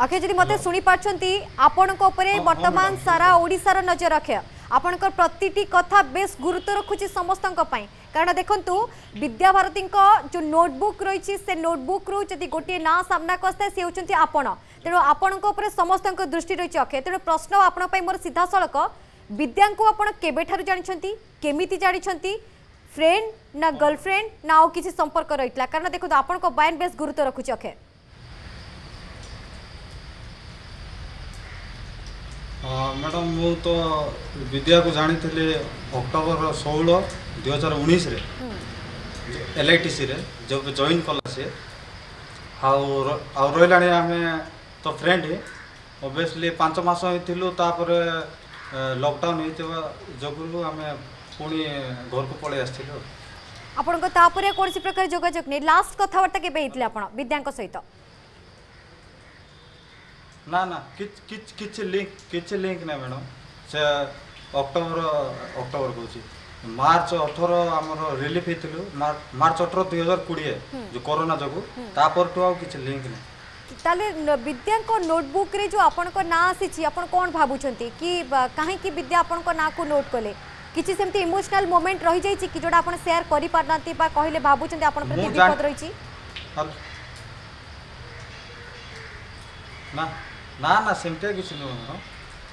ଅକ୍ଷୟ ଯଦି ମୋତେ ଶୁଣିପାରୁଛନ୍ତି ଆପଣଙ୍କ ଉପରେ ବର୍ତ୍ତମାନ ସାରା ଓଡ଼ିଶାର ନଜର ଅକ୍ଷୟ ଆପଣଙ୍କର ପ୍ରତିଟି କଥା ବେଶ ଗୁରୁତ୍ୱ ରଖୁଛି ସମସ୍ତଙ୍କ ପାଇଁ কারণ দেখুন বিদ্যাভারতী যে নোটবুক রয়েছে সে নোটবুক্রু যদি গোটিয়ে না সামনাকু আসে সে হচ্ছেন আপন তেমন আপনার উপরে সমস্ত দৃষ্টি রয়েছে অক্ষয় তেমন প্রশ্ন আপনার মোট সিধাসলখ বিদ্যা আপনার কেবেঠার জাঁচান কেমিতি জাঁচান ফ্রেন্ড না গার্লফ্রেন্ড না আউ কিছু সম্পর্ক রয়েছে কারণ দেখুন আপনার বয়ান বেশ গুরুত্ব রাখুছে অক্ষয় ମ୍ୟାଡ଼ାମ୍ ମୁଁ ତ ବିଦ୍ୟାକୁ ଜାଣିଥିଲି ଅକ୍ଟୋବର ଷୋହଳ ଦୁଇହଜାର ହଜାର ଉଣେଇଶରେ ଏଲ୍ ଆଇ ଟି ସିରେ ଯେଉଁ ଜଏନ୍ କଲା ସିଏ ଆଉ ଆଉ ରହିଲାଣି ଆମେ ତ ଫ୍ରେଣ୍ଡ ଓଭିଅସ୍ଲି ପାଞ୍ଚ ମାସ ହେଇଥିଲୁ ତାପରେ ଲକଡାଉନ୍ ହେଇଥିବା ଯୋଗୁଁ ଆମେ ପୁଣି ଘରକୁ ପଳେଇ ଆସିଥିଲୁ ଆପଣଙ୍କ ତାପରେ କୌଣସି ପ୍ରକାର ଯୋଗାଯୋଗ ନାହିଁ ଲାଷ୍ଟ କଥାବାର୍ତ୍ତା କେବେ ହେଇଥିଲେ ଆପଣ ବିଦ୍ୟାଙ୍କ ସହିତ ନା ନା କିଛି ଲିଙ୍କ କିଛି ଲିଙ୍କ ନାହିଁ ମ୍ୟାଡ଼ାମ୍ ସେ ଅକ୍ଟୋବର ଅକ୍ଟୋବର କହୁଛି ମାର୍ଚ୍ଚ ଅଠର ଆମର ରିଲିଫ୍ ହେଇଥିଲୁ ମାର୍ଚ୍ଚ ଅଠର ଦୁଇ ହଜାର କୋଡ଼ିଏ ଯେଉଁ କରୋନା ଯୋଗୁଁ ତାପରଠୁ ଆଉ କିଛି ଲିଙ୍କ୍ ନାହିଁ ତାହେଲେ ବିଦ୍ୟାଙ୍କ ନୋଟବୁକ୍ରେ ଯେଉଁ ଆପଣଙ୍କ ନାଁ ଆସିଛି ଆପଣ କ'ଣ ଭାବୁଛନ୍ତି କି କାହିଁକି ବିଦ୍ୟା ଆପଣଙ୍କ ନାଁକୁ ନୋଟ୍ କଲେ କିଛି ସେମିତି ଇମୋସନାଲ୍ ମୋମେଣ୍ଟ ରହିଯାଇଛି କି ଯେଉଁଟା ଆପଣ ସେୟାର କରିପାରୁନାହାନ୍ତି ବା କହିଲେ ଭାବୁଛନ୍ତି ଆପଣଙ୍କ ପ୍ରତି ବିପଦ ରହିଛି ନା ନା ସେମିତି କିଛି ନୁହଁ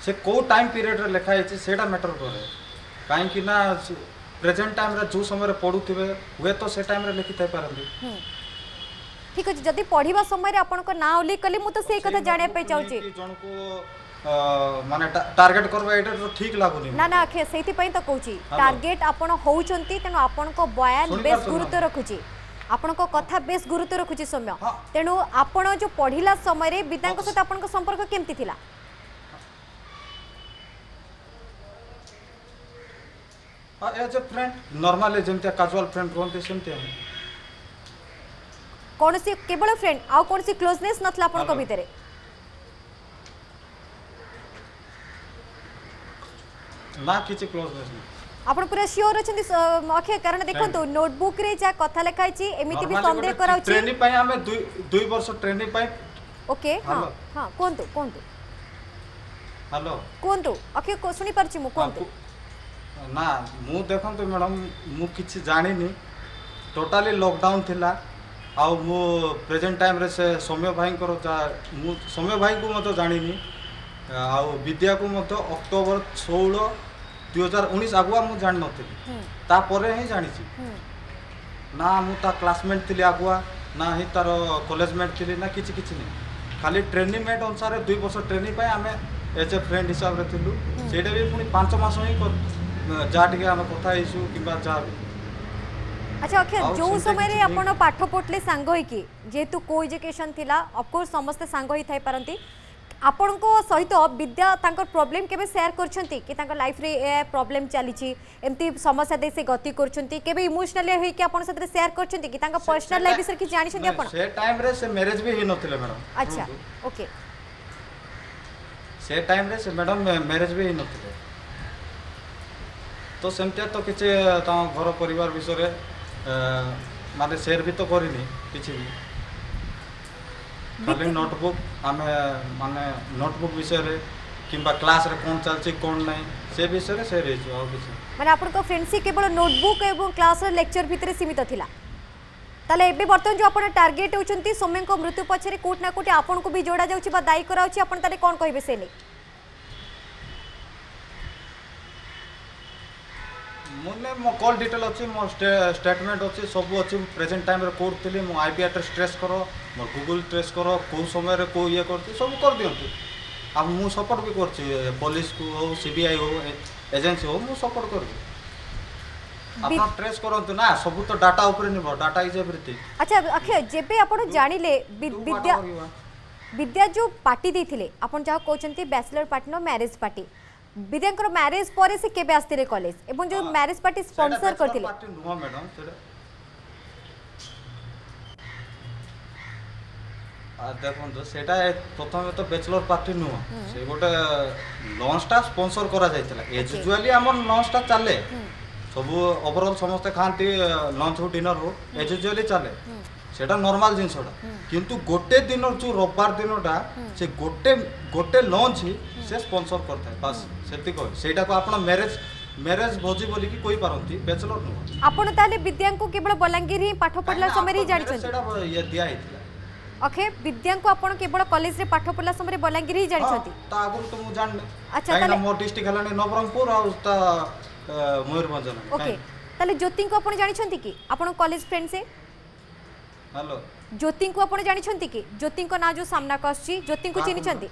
ସେ କେଉଁ ଟାଇମ୍ ପିରିୟଡ଼ରେ ଲେଖା ହେଇଛି ସେଇଟା ମ୍ୟାଟର୍ କରେ କାହିଁକି ନା ପ୍ରେଜେଣ୍ଟ ଟାଇମ୍ରେ ଯେଉଁ ସମୟରେ ପଢ଼ୁଥିବେ ହୁଏତ ସେ ଟାଇମ୍ରେ ଲେଖିଥାଇ ପାରନ୍ତି ଠିକ ଅଛି ଯଦି ପଢ଼ିବା ସମୟରେ ଆପଣଙ୍କ ନାଁ ଉଲ୍ଲେଖ କଲେ ମୁଁ ତ ସେଇ କଥା ଜାଣିବା ପାଇଁ ଚାହୁଁଛି ଜଣକୁ মানে টার্গেট করবে এটা তো ঠিক লাগুনি না না আখে সেইপাই তো কৌছি টার্গেট আপন হউচন্তি তেণু আপনক বয়ান বেশ গুরুত্ব রাখুছি আপনক কথা বেশ গুরুত্ব রাখুছি সৌম্য তেণু আপন যে পড়িলা সময়রে বিদ্যাঙ্ক সহ আপনক সম্পর্ক কেমতি থিলা ଆଉ ଏଜ୍ ଏ ଫ୍ରେଣ୍ଡ ନର୍ମାଲି ଯେମିତିଆ କାଜୁଆଲ ଫ୍ରେଣ୍ଡ ରୁହନ୍ତି ସେମିତି ଆମେ କୌଣସି କେବଳ ଫ୍ରେଣ୍ଡ ଆଉ କୌଣସି କ୍ଲୋଜନେସ୍ ନଥିଲା ଆପଣଙ୍କ ଭିତରେ ନା କିଛି କ୍ଲୋଜନେସ୍ ନାହିଁ ଆପଣ ପୁରା ସିଓର ଅଛନ୍ତି ଅକ୍ଷୟ କାରଣ ଦେଖନ୍ତୁ ନୋଟବୁକ୍ ରେ ଯାହା କଥା ଲେଖା ହେଇଛି ଏମିତି ବି ସନ୍ଦେହ କରାଉଛି ଟ୍ରେନିଂ ପାଇଁ ଆମେ ଦୁଇ ଦୁଇ ବର୍ଷ ଟ୍ରେନିଂ ପାଇଁ ଓକେ ହଁ ହଁ କୁହନ୍ତୁ କୁହନ୍ତୁ ହ୍ୟାଲୋ କୁହନ୍ତୁ ଅକ୍ଷୟ ଶୁଣିପାରୁଛି ମୁଁ କୁହନ୍ତୁ ନା ମୁଁ ଦେଖନ୍ତୁ ମ୍ୟାଡ଼ମ୍ ମୁଁ କିଛି ଜାଣିନି ଟୋଟାଲି ଲକଡାଉନ୍ ଥିଲା ଆଉ ମୁଁ ପ୍ରେଜେଣ୍ଟ ଟାଇମ୍ରେ ସେ ସୌମ୍ୟ ଭାଇଙ୍କର ମୁଁ ସୌମ୍ୟ ଭାଇଙ୍କୁ ମଧ୍ୟ ଜାଣିନି ଆଉ ବିଦ୍ୟାକୁ ମଧ୍ୟ ଅକ୍ଟୋବର ଷୋହଳ ଦୁଇ ହଜାର ଉଣେଇଶ ଆଗୁଆ ମୁଁ ଜାଣିନଥିଲି ତାପରେ ହିଁ ଜାଣିଛି ନା ମୁଁ ତା କ୍ଲାସମେଟ୍ ଥିଲି ଆଗୁଆ ନା ହିଁ ତାର କଲେଜମେଟ୍ ଥିଲି ନା କିଛି କିଛି ନାହିଁ ଖାଲି ଟ୍ରେନିଂ ମେଟ୍ ଅନୁସାରେ ଦୁଇ ବର୍ଷ ଟ୍ରେନିଂ ପାଇଁ ଆମେ ଏଜ୍ ଏ ଫ୍ରେଣ୍ଡ ହିସାବରେ ଥିଲୁ ସେଇଟା ବି ପୁଣି ପାଞ୍ଚ ମାସ ହିଁ যা টিকে আমি কথা হয়েছু কিংবা যা আচ্ছা অক্ষয় যে সময় আপনার পাঠ পড়লে সাঙ্গ হইকি যেহেতু কো এজুকেশন লা অফকোর্স সমস্তে সাঙ্গ হয়ে থাই পারতি ଆପଣଙ୍କ ସହିତ ବିଦ୍ୟା ତାଙ୍କର ପ୍ରୋବ୍ଲେମ୍ କେବେ ସେୟାର କରିଛନ୍ତି କି ତାଙ୍କ ଲାଇଫ୍ରେ ଏ ପ୍ରୋବ୍ଲେମ୍ ଚାଲିଛି ଏମିତି ସମସ୍ୟା ଦେଇ ସେ ଗତି କରୁଛନ୍ତି କେବେ ଇମୋସନାଲି ହେଇକି ଆପଣଙ୍କ ସାଥିରେ ସେୟାର କରିଛନ୍ତି କି ତାଙ୍କ ପର୍ସନାଲ୍ ଲାଇଫ୍ ବିଷୟରେ କିଛି ଜାଣିଛନ୍ତି ଆପଣ ସେ ଟାଇମ୍ରେ ସେ ମ୍ୟାରେଜ୍ ବି ହେଇନଥିଲେ ମ୍ୟାଡ଼ାମ୍ ଆଚ୍ଛା ଓକେ ସେ ଟାଇମ୍ରେ ସେ ମ୍ୟାଡ଼ାମ୍ ମ୍ୟାରେଜ୍ ବି ହେଇନଥିଲେ তো ସେମିତିଆ ତ କିଛି ତାଙ୍କ ଘର ପରିବାର ବିଷୟରେ ମାନେ ସେୟାର ବି ତ କରିନି କିଛି ବି ଖାଲି ନୋଟବୁକ୍ ଆମେ ମାନେ ନୋଟବୁକ୍ ବିଷୟରେ কিংবা ক্লাসরে কোন চলছে কোন নাই সে বিষয়ে সে রয়েছে আর কিছু মানে আপনার ফ্রেন্ডসি কেবল নোটবুক এবং ক্লাসর লেকচার ভিতরে সীমিত থিলা তাহলে এবে বর্তমান যে আপনার টার্গেট হচ্ছেন সৌম্যঙ্ক মৃত্যু পছরে কোটি না কোটি আপনার বি যোড়া যাচ্ছে বা দায়ী করা হচ্ছে আপনার তাহলে কোণ কহবে সে নেই ମୋ ନେମ୍ ମୋ କଲ୍ ଡିଟେଲ୍ ଅଛି ମୋ ଷ୍ଟେଟମେଣ୍ଟ ଅଛି ସବୁ ଅଛି ମୁଁ ପ୍ରେଜେଣ୍ଟ ଟାଇମ୍ରେ କେଉଁଠି ଥିଲି ମୋ ଆଇ ପି ଆଡ୍ରେସ୍ ଟ୍ରେସ୍ କର ମୋର ଗୁଗୁଲ୍ ଟ୍ରେସ୍ କର କେଉଁ ସମୟରେ କେଉଁ ଇଏ କରୁଛି ସବୁ କରିଦିଅନ୍ତି ଆଉ ମୁଁ ସପୋର୍ଟ ବି କରୁଛି ପୋଲିସକୁ ହଉ ସି ବି ଆଇ ହଉ ଏଜେନ୍ସି ହଉ ମୁଁ ସପୋର୍ଟ କରୁଛି ଆପଣ ଟ୍ରେସ୍ କରନ୍ତୁ ନା ସବୁ ତ ଡାଟା ଉପରେ ନିର୍ଭର ଡାଟା ଇଜ୍ ଏଭ୍ରିଥିଙ୍ଗ ଆଚ୍ଛା ଅକ୍ଷୟ ଯେବେ ଆପଣ ଜାଣିଲେ ବିଦ୍ୟା ବିଦ୍ୟା ଯେଉଁ ପାର୍ଟି ଦେଇଥିଲେ ଆପଣ ଯାହା କହୁଛନ୍ତି ବ୍ୟାଚଲର ପାର୍ଟି ନ ମ୍ୟାରେଜ୍ ପାର୍ଟି বিদ্যাঙ্কর ম্যারেজ পরে সে কেবে আসতিলে কলেজ এবং যে ম্যারেজ পার্টি স্পন্সর করতিলে পার্টি নুহ ম্যাডাম সেটা দেখন্তু সেটা প্রথমে তো ব্যাচেলর পার্টি নুহ সে গোটে লঞ্চটা স্পন্সর করা যাইছিলা এজ ইউজুয়ালি আমার লঞ্চটা চালে সবু ওভারঅল সমস্তে খাঁটি লঞ্চ হোক ডিনর হোক এজ ইউজুয়ালি চালে সেটা ନର୍ମାଲ ଜିନିଷଟା କିନ୍ତୁ ଗୋଟେ ଦିନ ଯେଉଁ ରବିବାର ଦିନଟା ସେ ଗୋଟେ ଗୋଟେ ଲଞ୍ଚ ସେ ସ୍ପନ୍ସର କରିଥାଏ ବାସ୍ ସେତିକି ସେଇଟାକୁ ଆପଣ ମ୍ୟାରେଜ୍ ମ୍ୟାରେଜ୍ ଭୋଜି ବୋଲିକି କହିପାରନ୍ତି ବ୍ୟାଚଲର ନୁହଁ ଆପଣ ତାହେଲେ ବିଦ୍ୟାଙ୍କୁ କେବଳ ବଲାଙ୍ଗୀର ହିଁ ପାଠ ପଢ଼ିଲା ସମୟରେ ହିଁ ଜାଣିଛନ୍ତି ସେଇଟା ଦିଆ ହେଇଥିଲା ଓକେ ବିଦ୍ୟାଙ୍କୁ ଆପଣ କେବଳ କଲେଜରେ ପାଠ ପଢ଼ିଲା ସମୟରେ ବଲାଙ୍ଗୀର ହିଁ ଜାଣିଛନ୍ତି ତା ଆଗରୁ ତ ମୁଁ ଜାଣିନି ଆଚ୍ଛା ତାହେଲେ ମୋ ଡିଷ୍ଟ୍ରିକ୍ଟ ହେଲାଣି ନବରଙ୍ଗପୁର ଆଉ ତା ମୟୂରଭଞ୍ଜ ଓକେ ତାହେଲେ ଜ୍ୟୋତିଙ୍କୁ ଆପଣ ଜାଣିଛନ୍ତି କି ଆପଣ କଲେଜ ଫ୍ରେଣ୍ଡ ସେ हेलो ज्योति को आपण जानिछंती कि ज्योति को ना जो सामना को आछि ज्योति को चिनिछंती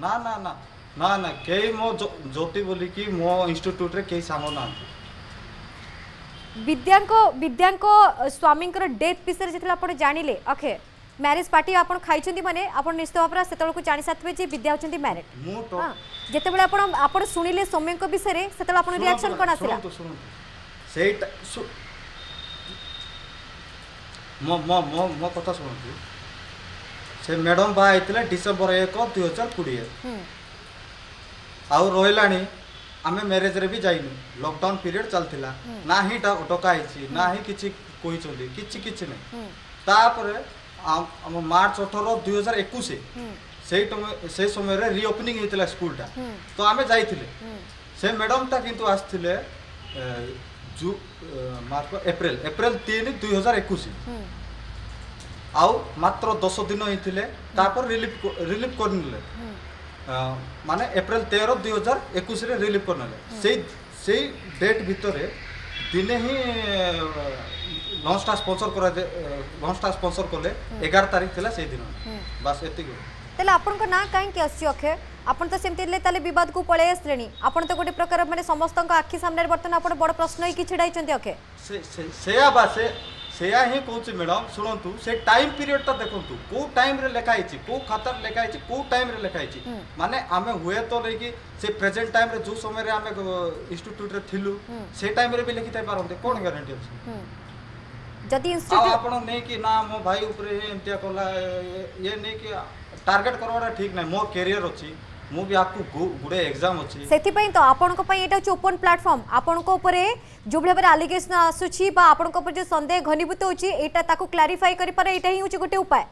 ना ना ना ना ना केही मो ज्योति बोली कि मो इंस्टिट्यूट रे केही सामो ना विद्यांको विद्यांको स्वामींकर डेथ विषय जेतले आपण जानिले ओके ମ୍ୟାରେଜ୍ ପାର୍ଟି ଆପଣ ଖାଇଛନ୍ତି ମାନେ ଆପଣ ନିଶ୍ଚିତ ଭାବରେ ସେତେବେଳକୁ ଜାଣିସାରିଥିବେ ଯେ ବିଦ୍ୟା ହେଉଛନ୍ତି ମ୍ୟାରେଡ୍ ଯେତେବେଳେ ଆପଣ ଆପଣ ଶୁଣିଲେ ସୌମ୍ୟଙ୍କ ବିଷୟରେ ସେତେବେଳେ ଆପଣ ରିଆକ୍ସନ୍ କ'ଣ ଆସିଲା ସେଇଟା ମୋ ମୋ ମୋ ମୋ କଥା ଶୁଣନ୍ତୁ ସେ ମ୍ୟାଡ଼ାମ୍ ବାହା ହେଇଥିଲେ ଡିସେମ୍ବର ଏକ ଦୁଇ ହଜାର କୋଡ଼ିଏ ଆଉ ରହିଲାଣି ଆମେ ମ୍ୟାରେଜ୍ରେ ବି ଯାଇନୁ ଲକଡାଉନ୍ ପିରିୟଡ୍ ଚାଲିଥିଲା ନା ହିଁ ଡକା ହେଇଛି ନା ହିଁ କିଛି କହିଛନ୍ତି କିଛି କିଛି ନାହିଁ ତାପରେ ଆମ ମାର୍ଚ୍ଚ ଅଠର ଦୁଇ ହଜାର ଏକୋଇଶ ସେଇ ସେଇ ସମୟରେ ରିଓପନିଂ ହେଇଥିଲା ସ୍କୁଲଟା ତ ଆମେ ଯାଇଥିଲେ ସେ ମ୍ୟାଡ଼ାମ୍ଟା କିନ୍ତୁ ଆସିଥିଲେ এপ্রিল এপ্রিল তিন দুই হাজার একুশ আউ মাত্র দশ দিন হয়েছে তারপর রিলিফ রিলিফ করে নেলে মানে এপ্রিল তের দুই হাজার একুশে রিলিফ করে নেলে সেই সেই ডেট ভিতরে দিনে হি লঞ্চটা স্পন্সর করা লঞ্চটা স্পন্সর কলে এগারো তারিখ লা সেই দিন বাস এতিকি तेल आपंक कहीं अच्छी अक्षय आपन तो सेमती बद को पलि आसे आप गोटे प्रकार मैंने समस्त आखि सामने बर्तन आप बड़ प्रश्न ढाई अक्षय से से ही मैडम शुणु से टाइम पीरियड टा देखो कौ टाइम लिखाई कौ खाता लिखाई कौ टाइम लिखाई माने आम हुए तो नहीं कि प्रेजेंट टाइम जो समय रे से टाइम भी लिखि थी पारे कौन ग्यारंटी अच्छे जदि आप नहीं कि ना मो भाई उपरे कला ये नहीं कि টার্গেট করবাটা ঠিক নাই মো ক্যারিয়ার অছি ମୁଁ ବି ଆକୁ ଗୁଡ଼େ ଏକ୍ଜାମ୍ ଅଛି ସେଥିପାଇଁ ତ ଆପଣଙ୍କ ପାଇଁ ଏଇଟା ହେଉଛି ଓପନ୍ ପ୍ଲାଟଫର୍ମ ଆପଣଙ୍କ ଉପରେ ଯେଉଁଭଳି ଭାବରେ ଆଲିଗେସନ୍ ଆସୁଛି ବା ଆପଣଙ୍କ ଉପରେ ଯେଉଁ ସନ୍ଦେହ ଘନୀଭୂତ ହେଉଛି ଏଇଟା ତାକୁ କ୍ଲାରିଫାଇ କରିପାରେ ଏଇଟା ହିଁ ହେଉଛି ଗୋଟେ ଉପାୟ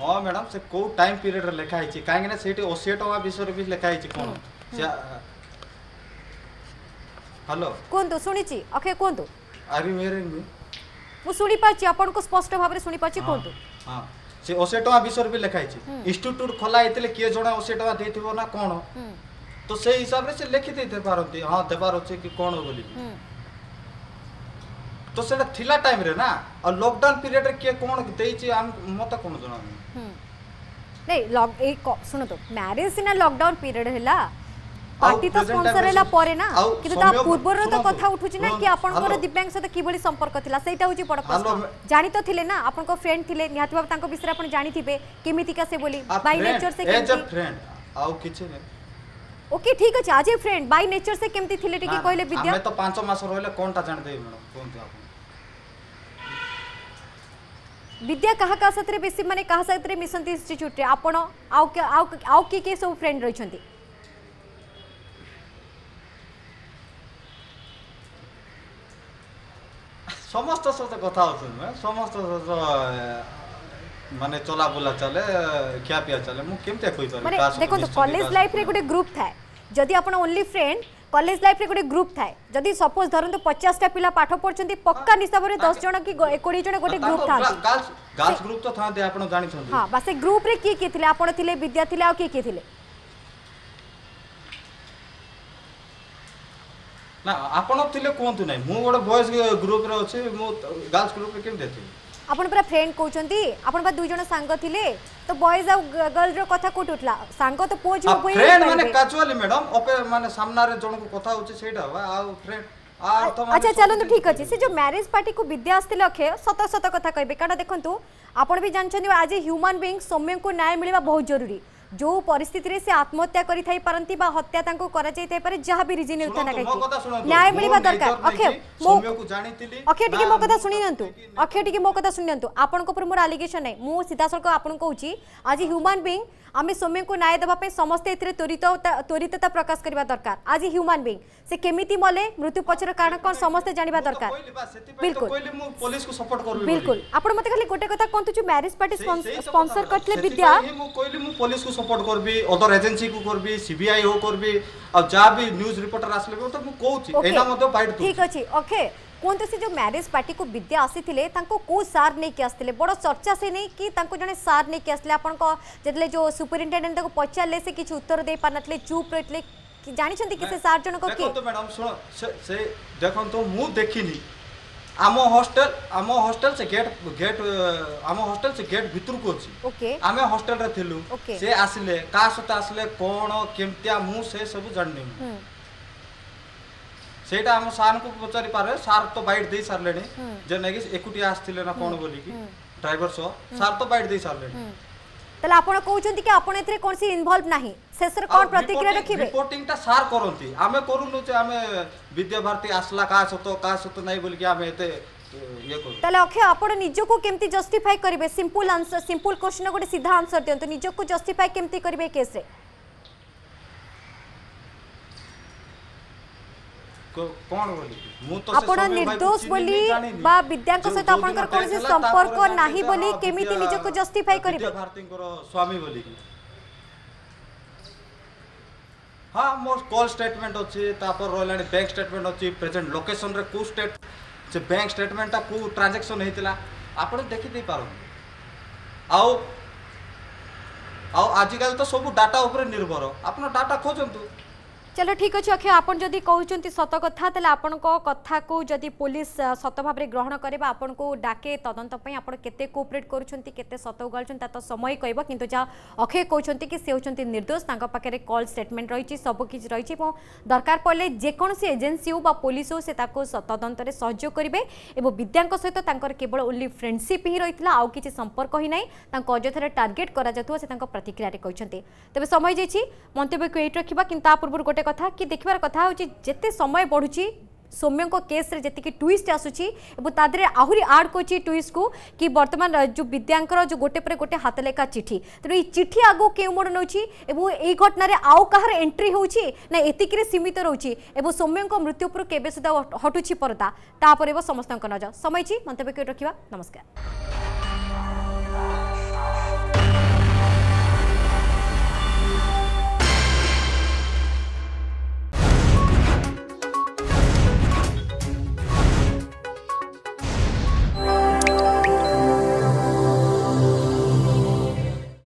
ହଁ ମ୍ୟାଡ଼ାମ୍ ସେ କେଉଁ ଟାଇମ୍ ପିରିୟଡ଼ରେ ଲେଖା ହେଇଛି କାହିଁକିନା ସେଇଠି ଅଶୀ ଟଙ୍କା ବିଷୟରେ ବି ଲେଖା ହେଇଛି କ'ଣ ହ୍ୟାଲୋ କୁହନ୍ତୁ ଶୁଣିଛି ଅକ୍ଷୟ କୁହନ୍ତୁ ଆର୍ ମ୍ୟାରେଜ୍ ମୁଁ ଶୁଣିପାରୁଛି ଆପଣଙ୍କୁ ସ୍ପଷ୍ଟ ଭାବରେ ଶୁଣିପାରୁଛି କୁହନ୍ତୁ ସେ ଅଶୀ ଟଙ୍କା ବିଷୟରେ ବି ଲେଖା ହେଇଛି ଇନଷ୍ଟିଚ୍ୟୁଟ୍ ଖୋଲା ହେଇଥିଲେ କିଏ ଜଣେ ଅଶୀ ଟଙ୍କା ଦେଇଥିବ ନା କ'ଣ ତ ସେଇ ହିସାବରେ ସେ ଲେଖି ଦେଇତେ ପାରନ୍ତି ହଁ ଦେବାର ଅଛି କି କ'ଣ ବୋଲି ତ ସେଇଟା ଥିଲା ଟାଇମ୍ରେ ନା ଆଉ ଲକଡାଉନ୍ ପିରିୟଡ଼ରେ କିଏ କ'ଣ ଦେଇଛି ମୋତେ କ'ଣ ଜଣା ନାଇଁ ଶୁଣନ୍ତୁ ମ୍ୟାରେଜ୍ ସିନା ଲକଡାଉନ୍ ପିରିୟଡ଼ ହେଲା পার্টি তো স্পন্সর হেলা পরে না কিন্তু তা পূর্বর তো কথা উঠুছি না কি আপনার দিব্যাঙ্গ সহ কিভাবে সম্পর্ক লা সেইটা হচ্ছে বড় প্রশ্ন জানি তো থিলে না আপনার ফ্রেন্ড থিলে নিহতি বাবু তাঁর বিষয়ে আপনার জানিবে কেমিতিকা সে বলি বাই নেচর সে ফ্রেন্ড আউ কিছু না ओके ठीक अछि आज फ्रेंड बाय नेचर से केमती थिले टिके कहले विद्या हमें तो 5 मास रहले कोनटा जान देबे मैडम कोनते आपन विद्या कहा का सतरे बेसी माने कहा सतरे मिसंती इंस्टीट्यूट रे आपन आउ आउ आउ के के सब फ्रेंड रहिछंती সমস্ত সাথে কথা হচ্ছে সমস্ত মানে চলাবুলা চলে খিয়াপিয়া চলে মু কেমতে কই পারি মানে দেখুন কলেজ লাইফ রে গোটে গ্রুপ থাকে যদি আপন ওনলি ফ্রেন্ড কলেজ লাইফ রে গোটে গ্রুপ থাকে যদি সপোজ ধরন্তু 50 টা পিলা পাঠ পড়ছন্তি পক্কা হিসাবরে 10 জন কি 21 জন গোটে গ্রুপ থাকে গার্লস গ্রুপ তো থাকে আপন জানিছন্তি হ্যাঁ বাস সে গ্রুপ রে কি কি থিলে আপন থিলে বিদ্যা থিলে আর কি কি থিলে ନା ଆପଣ ଥିଲେ କୁହନ୍ତୁ ନାହିଁ ମୁଁ ଗୋଟେ ବଏଜ୍ ଗ୍ରୁପ୍ରେ ଅଛି ମୁଁ ଗାର୍ଲସ୍ ଗ୍ରୁପ୍ରେ କେମିତି ଥିଲି ଆପଣ ପୁରା ଫ୍ରେଣ୍ଡ କହୁଛନ୍ତି ଆପଣ ବା ଦୁଇ ଜଣ ସାଙ୍ଗ ଥିଲେ ତ ବଏଜ୍ ଆଉ ଗର୍ଲର କଥା କୋଉଠି ଉଠିଲା ସାଙ୍ଗ ତ ପୁଅ ଝିଅ ହୁଏ ଫ୍ରେଣ୍ଡ ମାନେ କାଚୁଆଲି ମ୍ୟାଡମ ଅପେ ମାନେ ସାମ୍ନାରେ ଜଣକୁ କଥା ହଉଛି ସେଇଟା ବା ଆଉ ଫ୍ରେଣ୍ଡ আচ্ছা চলন্তু ঠিক আছে সে যে ম্যারেজ পার্টি কু বিদ্যা আসলে অক্ষয় সত সত কথা কইবে কারণ দেখন্তু আপন বি জানছনি আজ হিউম্যান বিং সৌম্যকু ন্যায় মিলবা বহুত জরুরি जो परिस्थिति से आत्महत्या करते हत्या कर जहाँ भी रिजन था ना कहीं न्याय मिलवा दरकार अक्षय मो अक्षय टी मो कथा शुणी नि अक्षय टी मो कथा शुणी नि आपण मोर आलिगेसन ना मुझ सीधा सड़क आपको कौन आज ह्यूमान बीइंग আমি সৌম্যঙ্কু ন্যায় দেওয়া সমস্তে এতে ত্বরিত ত্বরিততা প্রকাশ করা দরকার আজ হ্যুমান বিং সে কেমিতি মলে মৃত্যু পছর কারণ কম সমস্তে জাঁয়া দরকার বিলকুল বিলকুল আপনার মতো খালি গোটে কথা কুহতু যে ম্যারেজ পার্টি স্পন্সর করলে বিদ্যা পুলিশ কু সপোর্ট করবি অদর এজেন্সি কু করবি সিবিআই হো করবি আর যা বি নিউজ রিপোর্টার আসলে ওটা মু কইছি এটা মধ্যে ফাইট ঠিক আছে ওকে କୁହନ୍ତୁ ସେ ଯେଉଁ ମ୍ୟାରେଜ୍ ପାର୍ଟିକୁ ବିଦ୍ୟା ଆସିଥିଲେ ତାଙ୍କୁ କେଉଁ ସାର୍ ନେଇକି ଆସିଥିଲେ ବଡ଼ ଚର୍ଚ୍ଚା ସେ ନେଇକି ତାଙ୍କୁ ଜଣେ ସାର୍ ନେଇକି ଆସିଲେ ଆପଣଙ୍କ ଯେତେବେଳେ ଯେଉଁ ସୁପରିନ୍ଟେଣ୍ଡେଣ୍ଟ ତାଙ୍କୁ ପଚାରିଲେ ସେ କିଛି ଉତ୍ତର ଦେଇପାରିନଥିଲେ ଚୁପ୍ ରହିଥିଲେ ଜାଣିଛନ୍ତି କି ସେ ସାର୍ ଜଣକ କିଏ ମ୍ୟାଡ଼ାମ୍ ଶୁଣ ସେ ଦେଖନ୍ତୁ ମୁଁ ଦେଖିନି ଆମ ହଷ୍ଟେଲ ଆମ ହଷ୍ଟେଲ ସେ ଗେଟ୍ ଗେଟ୍ ଆମ ହଷ୍ଟେଲ ସେ ଗେଟ୍ ଭିତରକୁ ଅଛି ଆମେ ହଷ୍ଟେଲରେ ଥିଲୁ ସେ ଆସିଲେ କାହା ସହିତ ଆସିଲେ କ'ଣ କେମିତିଆ ମୁଁ ସେ ସବୁ ଜାଣିନି ସେଇଟା ଆମ ସାର୍ଙ୍କୁ ପଚାରି ପାରେ ସାର୍ ତ ବାଇଟ୍ ଦେଇ ସାରିଲେଣି ଯେ ନାଇକି ଏକୁଟିଆ ଆସିଥିଲେ ନା କ'ଣ ବୋଲିକି ଡ୍ରାଇଭର ସହ ସାର୍ ତ ବାଇଟ୍ ଦେଇ ସାରିଲେଣି ତାହେଲେ ଆପଣ କହୁଛନ୍ତି କି ଆପଣ ଏଥିରେ କୌଣସି ଇନଭଲ୍ଭ ନାହିଁ ଶେଷରେ କ'ଣ ପ୍ରତିକ୍ରିୟା ରଖିବେ ରିପୋର୍ଟିଂଟା ସାର୍ କରନ୍ତି ଆମେ କରୁନୁ ଯେ ଆମେ ବିଦ୍ୟା ଭାରତୀ ଆସିଲା କାହା ସତ କାହା ସତ ନାହିଁ ବୋଲିକି ଆମେ ଏତେ তাহলে অক্ষয় আপনার নিজকে কেমতি জস্টিফাই করবে সিম্পল আনসর সিম্পল কোশ্চেন গোটে সিধা আনসর দিও নিজকে জস্টিফাই কেমতি করবে কেসে ଆପଣ ନିର୍ଦ୍ଦୋଷ ବୋଲି ବା ବିଦ୍ୟାଙ୍କ ସହିତ ଆପଣଙ୍କର କୌଣସି ସମ୍ପର୍କ ନାହିଁ ବୋଲି କେମିତି ନିଜକୁ ଜଷ୍ଟିଫାଇ କରିବେ ଭାରତୀଙ୍କର ସ୍ୱାମୀ ବୋଲିକି ହଁ ମୋ କଲ୍ ଷ୍ଟେଟମେଣ୍ଟ ଅଛି ତାପରେ ରହିଲାଣି ବ୍ୟାଙ୍କ ଷ୍ଟେଟମେଣ୍ଟ ଅଛି ପ୍ରେଜେଣ୍ଟ ଲୋକେସନରେ କେଉଁ ଷ୍ଟେଟ ସେ ବ୍ୟାଙ୍କ ଷ୍ଟେଟମେଣ୍ଟଟା କେଉଁ ଟ୍ରାଞ୍ଜାକ୍ସନ୍ ହେଇଥିଲା ଆପଣ ଦେଖିଦେଇପାରନ୍ତି ଆଉ ଆଉ ଆଜିକାଲି ତ ସବୁ ଡାଟା ଉପରେ ନିର୍ଭର ଆପଣ ଡାଟା ଖୋଜନ୍ତୁ চলো ঠিক আছে অক্ষয় আপনার যদি কুমার সত কথা তাহলে আপনার কথা কু যদি পুলিশ সত ভাবে গ্রহণ করে বা আপনার ডাকে তদন্ত আপনার কেতে কোঅপরেট করছেন কেতে সত উগাড়ছেন তা তো সময় কহব কিন্তু যা অক্ষয় কৌন কি সে হচ্ছেন নির্দোষ তাঁর পাখে কল স্টেটমেন্ট রয়েছে সবকিছু রয়েছে এবং দরকার পড়লে যেকোনসি এজেন্সি হোক বা পুলিশ হোক সে তাকে তদন্তরে সহযোগ করবে এবং বিদ্যাঙ্ক সহিত তাঁর কেবল ওনলি ফ্রেন্ডশিপ হি রয়েছে আউ কিছু সম্পর্ক হি না তাঁর অযথার টার্গেট করা যাওয়া সে তাঁর প্রতিক্রিয়ায় কিন্তু তবে সময় যাই মন্তব্যকে এইটি রাখা কিন্তু তা পূর্ব গোটে কথা कि देखार कथा हूँ जिते समय बढ़ुची सौम्यों केस्रे जी ट्विस्ट आसूसी ता देह आहरी आड कर ट्विस्ट को कि बर्तमान जो विद्यार जो गोटे पर गोटे हाथलेखा चिठी तेणु ये चिठी आग के मोड़ नौ घटन आउ कहार एंट्री होना एतिक सीमित रोचे और सौम्यों मृत्यु पर केवे सुधा हटुची परदा तापर समस्त नजर समय मंतव्य रखा नमस्कार